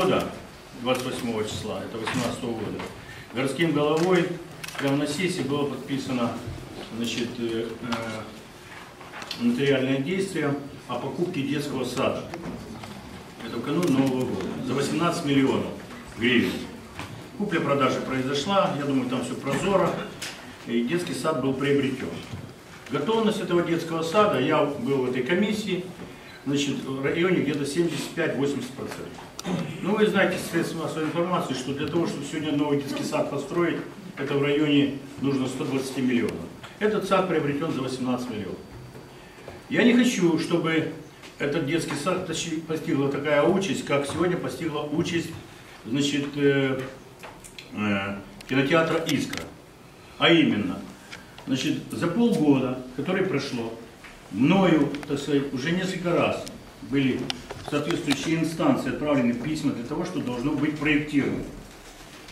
года, 28 числа, это 18 года, городским головой прямо на сессии было подписано значит, э, э, нотариальное действие о покупке детского сада. Это в канун Нового года. За 18 миллионов гривен. Купля-продажа произошла, я думаю, там все прозоро, и детский сад был приобретен. Готовность этого детского сада, я был в этой комиссии, значит, в районе где-то 75-80%. Ну, вы знаете, средства массовой информации, что для того, чтобы сегодня новый детский сад построить, это в районе нужно 120 миллионов. Этот сад приобретен за 18 миллионов. Я не хочу, чтобы этот детский сад постигла такая участь, как сегодня постигла участь значит, э, э, кинотеатра «Искра». А именно, значит, за полгода, который прошло, мною, так сказать, уже несколько раз были в соответствующие инстанции отправлены письма для того, что должно быть проектировано.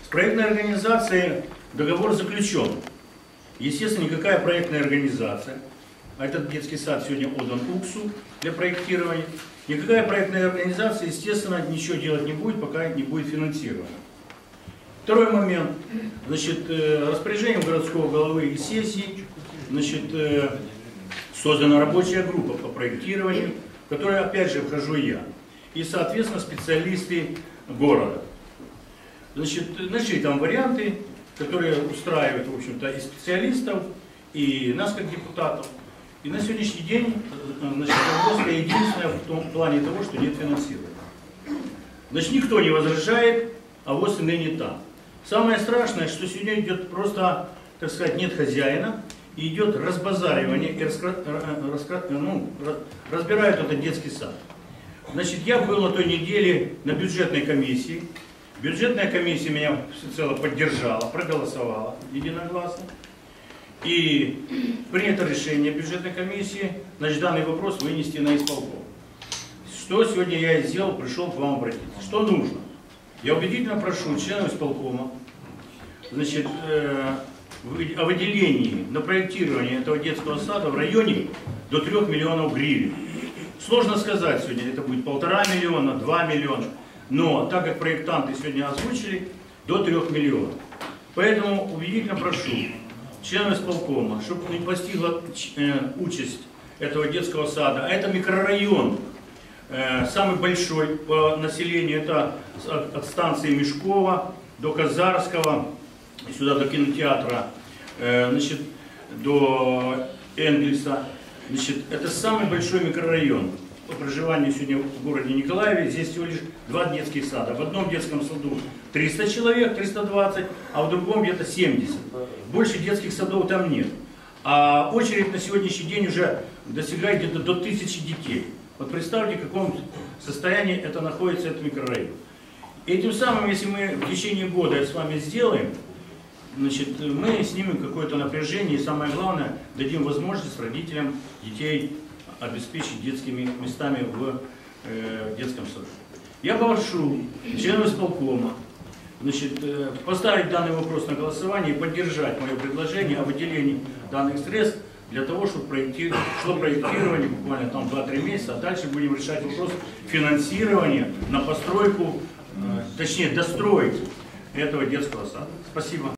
С проектной организацией договор заключен. Естественно, никакая проектная организация, а этот детский сад сегодня отдан УКСу для проектирования, никакая проектная организация, естественно, ничего делать не будет, пока не будет финансировано. Второй момент. Значит, э, распоряжением городского головы и сессии значит, э, создана рабочая группа по проектированию, в которой, опять же, вхожу я. И, соответственно, специалисты города. Значит, нашли там варианты, которые устраивают, в общем-то, и специалистов, и нас, как депутатов. И на сегодняшний день, значит, загвоздка единственная в том плане того, что нет финансирования. Значит, никто не возражает, а вот и ныне там. Самое страшное, что сегодня идет просто, так сказать, нет хозяина, идет разбазаривание, и раскра- э, раскра- э, ну, ра- разбирают этот детский сад. Значит, я был на той неделе на бюджетной комиссии. Бюджетная комиссия меня всецело поддержала, проголосовала единогласно. И принято решение бюджетной комиссии, значит, данный вопрос вынести на исполком. Что сегодня я сделал, пришел к вам обратиться. Что нужно? Я убедительно прошу членов исполкома, значит, э, о выделении на проектирование этого детского сада в районе до 3 миллионов гривен. Сложно сказать сегодня, это будет полтора миллиона, 2 миллиона, но так как проектанты сегодня озвучили, до 3 миллионов. Поэтому убедительно прошу членов исполкома, чтобы не постигла э, участь этого детского сада, а это микрорайон, Э, Самый большой по населению это от, станции Мешкова до Казарского, сюда до кинотеатра, э, значит, до Энгельса. Значит, это самый большой микрорайон по проживанию сегодня в городе Николаеве. Здесь всего лишь два детских сада. В одном детском саду 300 человек, 320, а в другом где-то 70. Больше детских садов там нет. А очередь на сегодняшний день уже достигает где-то до тысячи детей. Вот представьте, в каком состоянии это находится, этот микрорайон. И этим самым, если мы в течение года с вами сделаем, значит, мы снимем какое-то напряжение и самое главное, дадим возможность родителям детей обеспечить детскими местами в э, детском саду. Я прошу членов исполкома значит, э, поставить данный вопрос на голосование и поддержать мое предложение о выделении данных средств для того, чтобы проекти- шло проектирование буквально там 2-3 месяца, а дальше будем решать вопрос финансирования на постройку, э, точнее достроить этого детского сада. Спасибо.